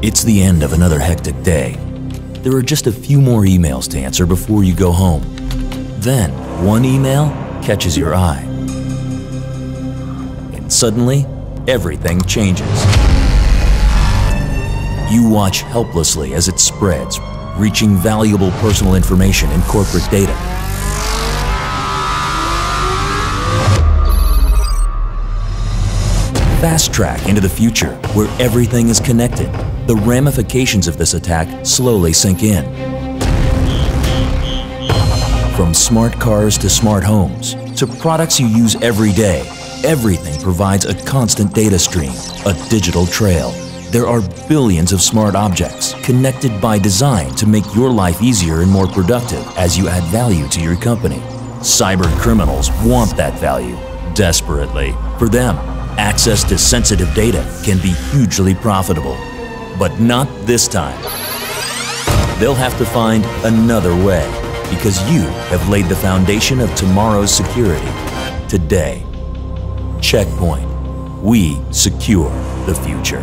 It's the end of another hectic day. There are just a few more emails to answer before you go home. Then, one email catches your eye. And suddenly, everything changes. You watch helplessly as it spreads, reaching valuable personal information and corporate data. Fast track into the future where everything is connected. The ramifications of this attack slowly sink in. From smart cars to smart homes to products you use every day, everything provides a constant data stream, a digital trail. There are billions of smart objects connected by design to make your life easier and more productive as you add value to your company. Cyber criminals want that value desperately. For them, access to sensitive data can be hugely profitable. But not this time. They'll have to find another way because you have laid the foundation of tomorrow's security today. Checkpoint. We secure the future.